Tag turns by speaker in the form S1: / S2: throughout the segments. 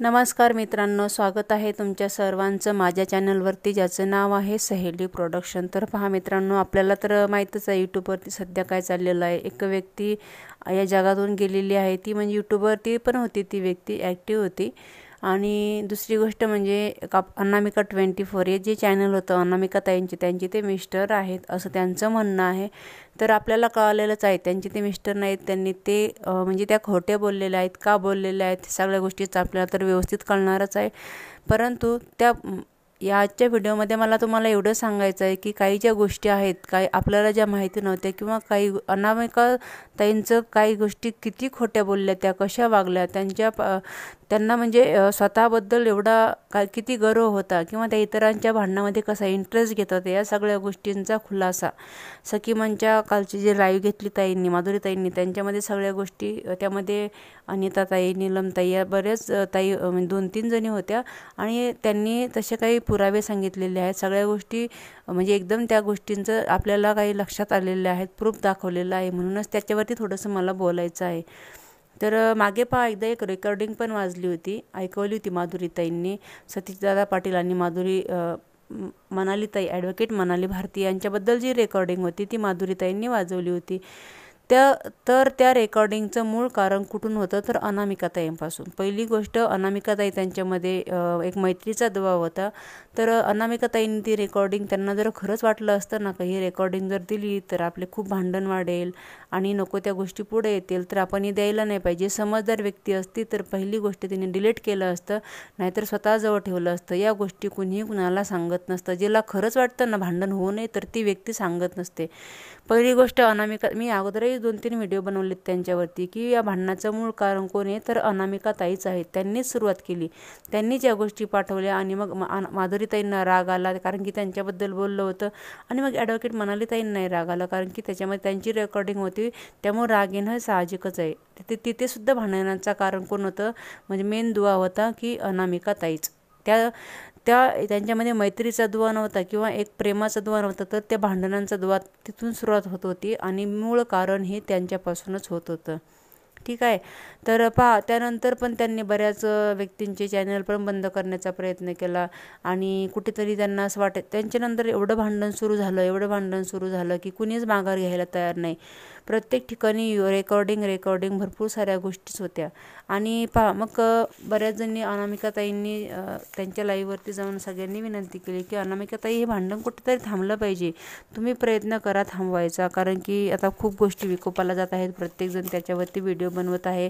S1: नमस्कार मित्रांनो स्वागत आहे तुमच्या सर्वांचं माझ्या चॅनलवरती ज्याचं नाव आहे सहेली प्रोडक्शन तर पहा मित्रांनो आपल्याला तर माहीतच आहे यूट्यूबवरती सध्या काय चाललेलं आहे. एक व्यक्ती या जगातून गेलेली आहे. ती म्हणजे यूट्यूबवरती पण होती ती व्यक्ती ॲक्टिव्ह होती. आणि दुसरी गोष्ट म्हणजे का अनामिका ट्वेंटी फोर हे जे चॅनल होतं अनामिका ताईंचे त्यांचे ते मिस्टर आहेत असं त्यांचं म्हणणं आहे. तर आपल्याला कळालेलंच आहे त्यांचे ते मिस्टर नाहीत त्यांनी ते म्हणजे त्या खोटे बोललेल्या आहेत का बोललेल्या आहेत सगळ्या गोष्टीचं आपल्याला तर व्यवस्थित कळणारच आहे. परंतु त्या या आजच्या व्हिडिओमध्ये मला तुम्हाला एवढं सांगायचं आहे की काही ज्या गोष्टी आहेत काही आपल्याला ज्या माहिती नव्हत्या किंवा काही अनामिका ताईंचं काही गोष्टी किती खोट्या बोलल्या त्या कशा वागल्या त्यांच्या त्यांना म्हणजे स्वतःबद्दल एवढा काय किती गर्व होता किंवा त्या इतरांच्या भांडणामध्ये कसा इंटरेस्ट घेतात या सगळ्या गोष्टींचा खुलासा. सखीमनच्या कालची जे लाईव्ह घेतली ताईंनी माधुरी ताईंनी त्यांच्यामध्ये सगळ्या गोष्टी त्यामध्ये अनिता ताई ताई या बऱ्याच ताई म्हणजे दोन तीन जणी होत्या. आणि त्यांनी तसे काही पुरावे सांगितलेले आहेत. सगळ्या गोष्टी म्हणजे एकदम त्या गोष्टींचं आपल्याला काही लक्षात आलेले आहेत प्रूफ दाखवलेलं आहे. म्हणूनच त्याच्यावरती थोडंसं मला बोलायचं आहे. तर मागे पहा एकदा एक रेकॉर्डिंग पण वाजली होती. ऐकवली होती माधुरीताईंनी सतीशदादा पाटील आणि माधुरी मनालीताई ॲडव्होकेट मनाली भारती यांच्याबद्दल जी रेकॉर्डिंग होती ती माधुरीताईंनी वाजवली होती. त्या तर त्या रेकॉर्डिंगचं मूळ कारण कुठून होतं? तर अनामिकाताईंपासून. पहिली गोष्ट अनामिकाताई त्यांच्यामध्ये एक मैत्रीचा दबाव होता. तर अनामिकाताईंनी ती रेकॉर्डिंग त्यांना जर खरंच वाटलं असतं ना का ही रेकॉर्डिंग जर दिली तर आपले खूप भांडण वाढेल. आणि नको त्या गोष्टी पुढे येतील तर आपण हे द्यायला नाही पाहिजे. समजदार व्यक्ती असती तर पहिली गोष्ट तिने डिलीट केलं असतं नाहीतर स्वतःजवळ ठेवलं असतं. या गोष्टी कुणीही कुणाला सांगत नसतं. जिला खरंच वाटतं ना भांडण होऊ नये तर ती व्यक्ती सांगत नसते. पहिली गोष्ट अनामिका मी अगोदरही दोन तीन व्हिडिओ बनवलेत त्यांच्यावरती की या भांडणाचं मूळ कारण कोण आहे? तर अनामिका ताईच आहेत. त्यांनीच सुरुवात केली. त्यांनीच या गोष्टी पाठवल्या आणि मग माधुरीताईंना राग आला कारण की त्यांच्याबद्दल बोललं होतं. आणि मग ॲडव्होकेट ताईंनाही राग आला कारण की त्याच्यामध्ये त्यांची रेकॉर्डिंग होती. त्यामुळे राग येणं साहजिकच आहे. तिथे तिथे सुद्धा भांडणाचं कारण कोण होतं? म्हणजे मेन दुवा होता की अनामिका ताईच. त्या त्या त्यांच्यामध्ये मैत्रीचा दुवा नव्हता किंवा एक प्रेमाचा दुवा नव्हता तर त्या भांडणांचा दुवा तिथून सुरुवात होत होती आणि मूळ कारण हे त्यांच्यापासूनच होत होतं. ठीक आहे? तर पहा त्यानंतर पण त्यांनी बऱ्याच व्यक्तींचे चॅनल पण बंद करण्याचा प्रयत्न केला आणि कुठेतरी त्यांना असं वाटत त्यांच्यानंतर एवढं भांडण सुरू झालं एवढं भांडण सुरू झालं की कुणीच माघार घ्यायला तयार नाही. प्रत्येक ठिकाणी रेकॉर्डिंग रेकॉर्डिंग भरपूर साऱ्या गोष्टीच होत्या. आणि पहा मग बऱ्याच जणी अनामिकाताईंनी त्यांच्या लाईव्हवरती जाऊन सगळ्यांनी विनंती केली की अनामिकाताई हे भांडण कुठेतरी थांबलं पाहिजे. तुम्ही प्रयत्न करा थांबवायचा कारण की आता खूप गोष्टी विकोपाला जात आहेत. प्रत्येकजण त्याच्यावरती व्हिडिओ बनवत आहे.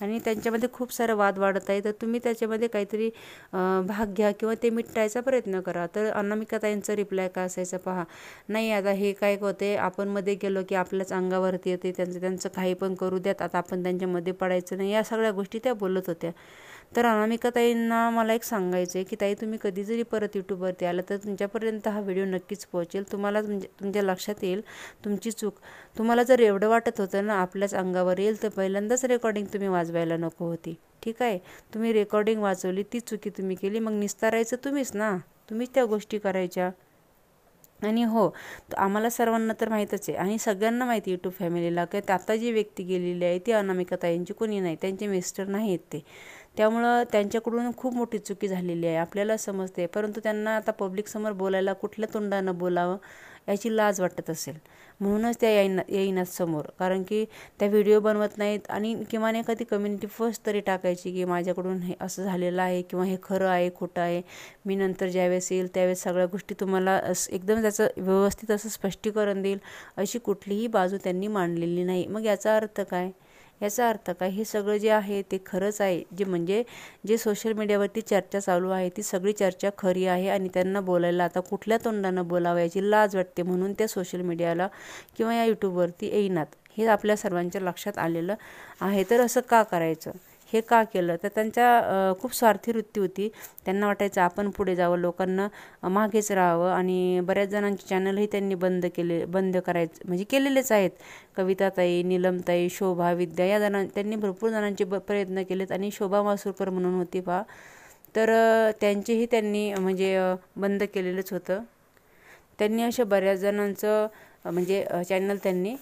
S1: आणि त्यांच्यामध्ये खूप सारं वाद वाढत आहे. तर तुम्ही त्याच्यामध्ये काहीतरी भाग घ्या किंवा ते मिटायचा प्रयत्न करा. तर अनामिकाताईंचा रिप्लाय काय असायचं पहा. नाही आता हे काय होते आपण मध्ये गेलो की आपल्याच अंगावरती येते त्यांचं त्यांचं काही पण करू द्यात. आता आपण त्यांच्यामध्ये पडायचं नाही. या सगळ्या गोष्टी त्या बोलत होत्या. तर अनामिकाताईंना मला एक सांगायचं आहे की ताई तुम्ही कधी जरी परत यूट्यूबवरती आलं तर तुमच्यापर्यंत हा व्हिडिओ नक्कीच पोहोचेल. तुम्हाला म्हणजे तुमच्या लक्षात येईल तुमची चूक. तुम्हाला जर एवढं वाटत होतं ना आपल्याच अंगावर येईल तर पहिल्यांदाच रेकॉर्डिंग तुम्ही वाजवायला नको होती. ठीक आहे? तुम्ही रेकॉर्डिंग वाचवली ती चुकी तुम्ही केली मग निस्तारायचं तुम्हीच ना? तुम्हीच त्या गोष्टी करायच्या. आणि हो आम्हाला सर्वांना तर माहीतच आहे. आणि सगळ्यांना माहिती यूट्यूब फॅमिलीला की आता जी व्यक्ती गेलेली आहे ती अनामिका ताईंची कोणी नाही. त्यांचे मिस्टर नाही आहेत ते. त्यामुळं त्यांच्याकडून खूप मोठी चुकी झालेली आहे. आपल्याला समजते परंतु त्यांना आता पब्लिकसमोर बोलायला कुठल्या तोंडानं बोलावं याची लाज वाटत असेल. म्हणूनच त्या येईना येईनात समोर. कारण की त्या व्हिडिओ बनवत नाहीत आणि किमान एखादी कम्युनिटी फर्स्ट तरी टाकायची की माझ्याकडून हे असं झालेलं आहे किंवा हे खरं आहे खोटं आहे. मी नंतर ज्यावेळेस येईल त्यावेळेस सगळ्या गोष्टी तुम्हाला एकदम त्याचं व्यवस्थित असं स्पष्टीकरण देईल अशी कुठलीही बाजू त्यांनी मांडलेली नाही. मग याचा अर्थ काय? याचा अर्थ काय? हे सगळं जे आहे ते खरंच आहे. जे म्हणजे जे सोशल मीडियावरती चर्चा चालू आहे ती सगळी चर्चा खरी आहे आणि त्यांना बोलायला आता कुठल्या तोंडानं बोलावं याची लाज वाटते म्हणून त्या सोशल मीडियाला किंवा या यूट्यूबवरती येईनात. हे आपल्या सर्वांच्या लक्षात आलेलं आहे. तर असं का करायचं? हे का केलं? तर त्यांच्या खूप स्वार्थी वृत्ती होती. त्यांना वाटायचं आपण पुढे जावं. लोकांना मागेच राहावं आणि बऱ्याच जणांचे चॅनलही त्यांनी बंद केले बंद करायचं म्हणजे केलेलेच आहेत. कविताताई नीलमताई शोभा विद्या या जणां त्यांनी भरपूर जणांचे ब प्रयत्न केलेत आणि शोभा मासूरकर म्हणून होती पहा तर त्यांचेही त्यांनी म्हणजे बंद केलेलंच होतं. त्यांनी अशा बऱ्याच जणांचं म्हणजे चॅनल त्यांनी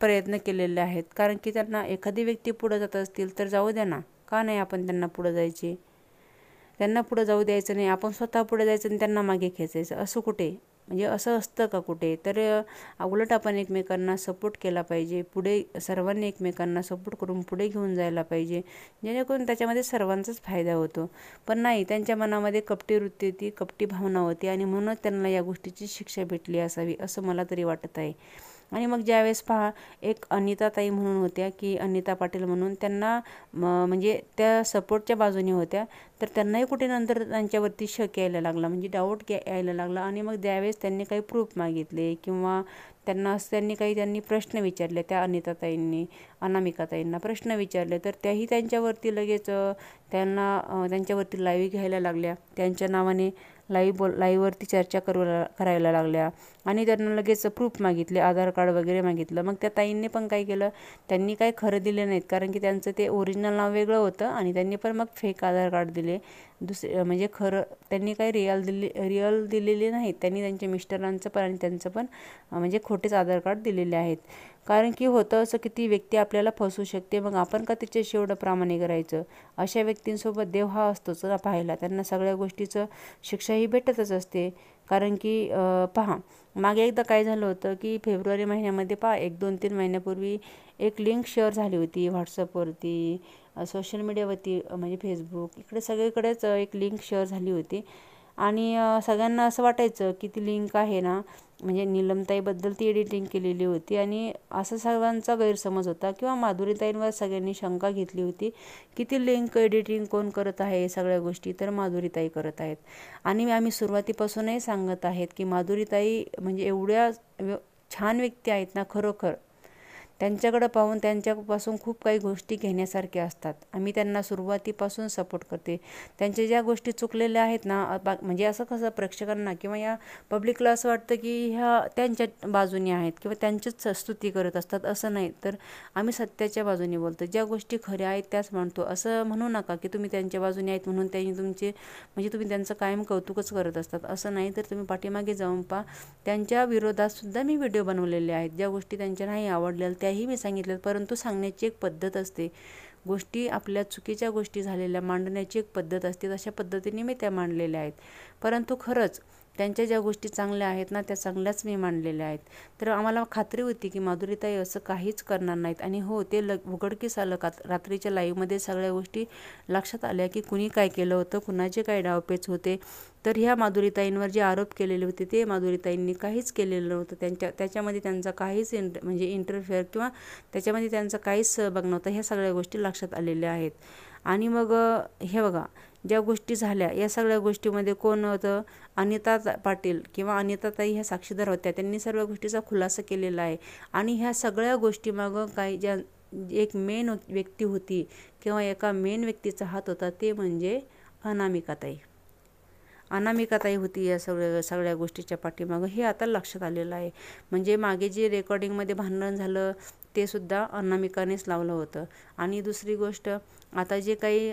S1: प्रयत्न केलेले आहेत. कारण की त्यांना एखादी व्यक्ती पुढं जात असतील तर जाऊ द्या ना. का नाही आपण त्यांना पुढं जायचे? त्यांना पुढं जाऊ द्यायचं नाही. आपण स्वतः पुढे जायचं आणि त्यांना मागे खेचायचं. असं कुठे? म्हणजे असं असतं का कुठे? तर उलट आपण एकमेकांना सपोर्ट केला पाहिजे. पुढे सर्वांनी एकमेकांना सपोर्ट करून पुढे घेऊन जायला पाहिजे. जेणेकरून त्याच्यामध्ये सर्वांचाच फायदा होतो. पण नाही त्यांच्या मनामध्ये कपटी वृत्ती होती कपटी भावना होती आणि म्हणूनच त्यांना या गोष्टीची शिक्षा भेटली असावी असं मला तरी वाटत आहे. आणि मग ज्यावेळेस पहा एक अनिताताई म्हणून होत्या की अनिता पाटील म्हणून त्यांना म्हणजे त्या सपोर्टच्या बाजूने होत्या तर त्यांनाही कुठे नंतर त्यांच्यावरती शक यायला लागला म्हणजे डाऊट यायला लागला. आणि मग ज्यावेळेस त्यांनी काही प्रूफ मागितले किंवा त्यांना त्यांनी काही त्यांनी प्रश्न विचारले त्या अनिताताईंनी अनामिकाताईंना प्रश्न विचारले तर त्याही त्यांच्यावरती लगेच त्यांना त्यांच्यावरती लाईव्ह घ्यायला लागल्या. त्यांच्या नावाने लाईव्ह बोल लाईव्हवरती चर्चा करू करायला लागल्या. आणि त्यांना लगेच प्रूफ मागितले आधार कार्ड वगैरे मागितलं. मग त्या ताईंनी पण काय केलं? त्यांनी काय खरं दिले नाहीत. कारण की त्यांचं ते ओरिजिनल नाव वेगळं होतं आणि त्यांनी पण मग फेक आधार कार्ड दिले. दुसरे म्हणजे खरं त्यांनी काही रिअल दिले रिअल दिलेले नाहीत. त्यांनी त्यांच्या मिस्टरांचं पण आणि त्यांचं पण म्हणजे खोटेच आधार कार्ड दिलेले आहेत. कारण की होतं असं की ती व्यक्ती आपल्याला फसवू शकते. मग आपण का त्याच्याशी एवढं प्रामाणिक करायचं अशा व्यक्तींसोबत देव हा असतोच ना पाहायला. त्यांना सगळ्या गोष्टीचं शिक्षाही भेटतच असते. कारण की पहा मागे एकदा काय झालं होतं की फेब्रुवारी महिन्यामध्ये पहा एक दोन तीन महिन्यापूर्वी एक लिंक शेअर झाली होती व्हॉट्सअपवरती सोशल मीडियावरती म्हणजे फेसबुक इकडे सगळीकडेच एक लिंक शेअर झाली होती. आणि सगळ्यांना असं वाटायचं की ती लिंक आहे ना म्हणजे नीलमताईबद्दल ती एडिटिंग केलेली होती आणि असं सर्वांचा गैरसमज होता किंवा माधुरीताईंवर सगळ्यांनी शंका घेतली होती की ती लिंक एडिटिंग कोण करत आहे सगळ्या गोष्टी तर माधुरीताई करत आहेत. आणि आम्ही सुरुवातीपासूनही सांगत आहेत की माधुरीताई म्हणजे एवढ्या छान व्यक्ती आहेत ना खरोखर. त्यांच्याकडं पाहून त्यांच्यापासून खूप काही गोष्टी घेण्यासारख्या असतात. आम्ही त्यांना सुरुवातीपासून सपोर्ट करते त्यांच्या ज्या गोष्टी चुकलेल्या आहेत ना म्हणजे असं कसं प्रेक्षकांना किंवा या पब्लिकला असं वाटतं की ह्या त्यांच्या बाजूने आहेत किंवा त्यांचीच स्तुती करत असतात असं नाही. तर आम्ही सत्याच्या बाजूने बोलतो. ज्या गोष्टी खऱ्या आहेत त्याच म्हणतो असं म्हणू नका की तुम्ही त्यांच्या बाजूने आहेत म्हणून त्यांनी तुमचे म्हणजे तुम्ही त्यांचं कायम कौतुकच करत असतात. असं नाही. तर तुम्ही पाठीमागे जाऊन पहा. त्यांच्या विरोधात सुद्धा मी व्हिडिओ बनवलेले आहेत. ज्या गोष्टी त्यांच्या नाही आवडलेल्या त्याही मी सांगितलं परंतु सांगण्याची एक पद्धत असते. गोष्टी आपल्या चुकीच्या गोष्टी झालेल्या मांडण्याची एक पद्धत असते अशा पद्धतीने मी त्या मांडलेल्या आहेत. परंतु खरंच त्यांच्या ज्या गोष्टी चांगल्या आहेत ना त्या चांगल्याच मी मांडलेल्या आहेत. तर आम्हाला खात्री होती की माधुरीताई असं काहीच करणार नाहीत. आणि हो ते ल उघडकीस आलं का रात्रीच्या लाईव्हमध्ये सगळ्या गोष्टी लक्षात आल्या की कुणी काय केलं होतं कुणाचे काय डावपेच होते. तर ह्या माधुरीताईंवर जे आरोप केलेले होते ते माधुरीताईंनी काहीच केलेलं नव्हतं. त्यांच्या त्याच्यामध्ये त्यांचा काहीच इंट म्हणजे इंटरफेअर किंवा त्याच्यामध्ये त्यांचा काहीच सहभाग नव्हता ह्या सगळ्या गोष्टी लक्षात आलेल्या आहेत. आणि मग हे बघा ज्या गोष्टी झाल्या या सगळ्या गोष्टीमध्ये कोण होतं? अनिता पाटील किंवा अनिताताई ह्या साक्षीदार होत्या. त्यांनी सर्व गोष्टीचा खुलासा केलेला आहे. आणि ह्या सगळ्या गोष्टीमागं काही ज्या एक मेन व्यक्ती होती किंवा एका मेन व्यक्तीचा हात होता ते म्हणजे अनामिकाताई. अनामिकाताई होती या सगळ्या सगळ्या गोष्टीच्या पाठीमागं. हे आता लक्षात आलेलं आहे. म्हणजे मागे जे रेकॉर्डिंगमध्ये भांडण झालं ते सुद्धा अनामिकानेच लावलं होतं. आणि दुसरी गोष्ट आता जे काही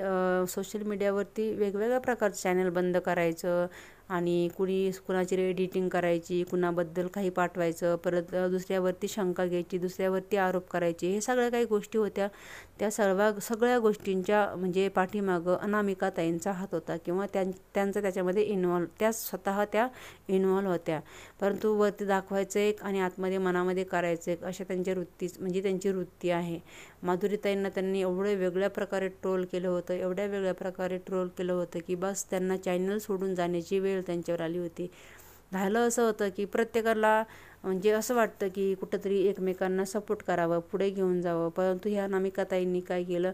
S1: सोशल मीडियावरती वेगवेगळ्या प्रकारचे चॅनल बंद करायचं आणि कुणी कुणाची एडिटिंग करायची कुणाबद्दल काही पाठवायचं परत दुसऱ्यावरती शंका घ्यायची दुसऱ्यावरती आरोप करायचे हे सगळ्या काही गोष्टी होत्या. त्या सर्व सगळ्या गोष्टींच्या म्हणजे पाठीमागं अनामिका ताईंचा हात होता किंवा त्यां त्यांचं त्याच्यामध्ये इन्व्हॉल्व त्या स्वतः त्या इन्व्हॉल्व होत्या. परंतु वरती दाखवायचं एक आणि आतमध्ये मनामध्ये करायचं एक अशा त्यांच्या वृत्ती म्हणजे त्यांची वृत्ती आहे. माधुरीताईंना त्यांनी एवढं वेगळ्या प्रकारे ट्रोल केलं होतं एवढ्या वेगळ्या प्रकारे ट्रोल केलं होतं की बस त्यांना चॅनल सोडून जाण्याची वेळ त्यांच्यावर आली होती. झालं असं होतं की प्रत्येकाला म्हणजे असं वाटतं की कुठंतरी एकमेकांना सपोर्ट करावं पुढे घेऊन जावं. परंतु ह्या नामिकाताईंनी काय केलं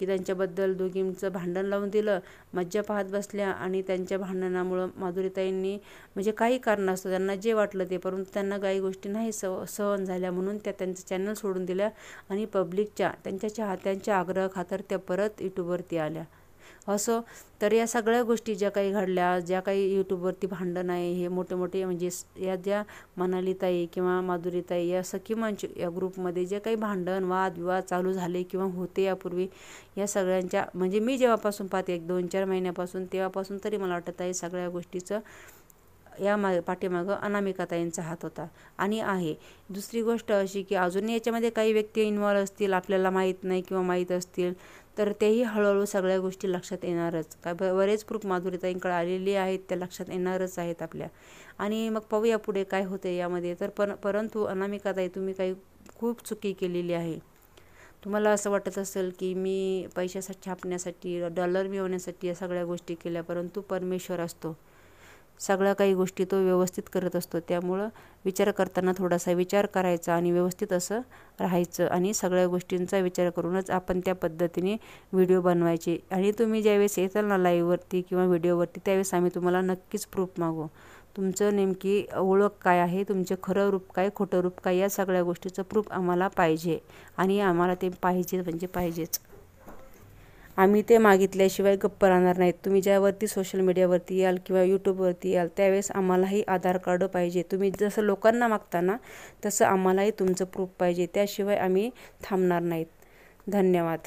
S1: की त्यांच्याबद्दल दोघींचं भांडण लावून दिलं मज्जा पाहत बसल्या आणि त्यांच्या भांडणामुळं माधुरीताईंनी म्हणजे काही कारण असतं त्यांना जे वाटलं ते परंतु त्यांना काही गोष्टी नाही सह सहन झाल्या म्हणून त्या त्यांचं चॅनल सोडून दिल्या आणि पब्लिकच्या त्यांच्या चाहत्यांच्या आग्रह खातर त्या परत यूट्यूबवरती आल्या. असो. तर या सगळ्या गोष्टी ज्या काही घडल्या ज्या काही यूट्यूबवरती भांडण आहे हे मोठे मोठे म्हणजे या ज्या मनालीताई किंवा माधुरीताई या सखी मंच या ग्रुपमध्ये जे काही भांडण वाद विवाद चालू झाले किंवा होते यापूर्वी या सगळ्यांच्या म्हणजे मी जेव्हापासून पाहते एक दोन चार महिन्यापासून तेव्हापासून तरी मला वाटत आहे सगळ्या गोष्टीचं या मा पाठीमागं अनामिकाताईंचा हात होता. आणि आहे. दुसरी गोष्ट अशी की अजूनही याच्यामध्ये काही व्यक्ती इन्व्हॉल्व असतील आपल्याला माहीत नाही किंवा माहीत असतील तर तेही हळूहळू सगळ्या गोष्टी लक्षात येणारच. काय ब बरेच प्रूफ माधुरीताईंकडे आलेली आहेत त्या लक्षात येणारच आहेत आपल्या. आणि मग पाहूया पुढे काय होते यामध्ये. तर पण परंतु अनामिकाताई तुम्ही काही खूप चुकी केलेली आहे. तुम्हाला असं वाटत असेल की मी पैशासाठी छापण्यासाठी डॉलर मिळवण्यासाठी या सगळ्या गोष्टी केल्या परंतु परमेश्वर असतो. सगळ्या काही गोष्टी तो व्यवस्थित करत असतो. त्यामुळं विचार करताना थोडासा विचार करायचा आणि व्यवस्थित असं राहायचं आणि सगळ्या गोष्टींचा विचार करूनच आपण त्या पद्धतीने व्हिडिओ बनवायचे. आणि तुम्ही ज्यावेळेस येताल ना लाईव्हवरती किंवा व्हिडिओवरती त्यावेळेस आम्ही तुम्हाला नक्कीच प्रूफ मागू तुमचं नेमकी ओळख काय आहे? तुमचं खरं रूप काय खोटं रूप काय? या सगळ्या गोष्टीचं प्रूफ आम्हाला पाहिजे आणि आम्हाला ते पाहिजे म्हणजे पाहिजेच. आम्ही ते मागितल्याशिवाय गप्प राहणार नाहीत. तुम्ही ज्यावरती सोशल मीडियावरती याल किंवा यूट्यूबवरती याल त्यावेळेस आम्हालाही आधार कार्ड पाहिजे. तुम्ही जसं लोकांना मागता ना तसं आम्हालाही तुमचं प्रूफ पाहिजे. त्याशिवाय आम्ही थांबणार नाहीत. धन्यवाद.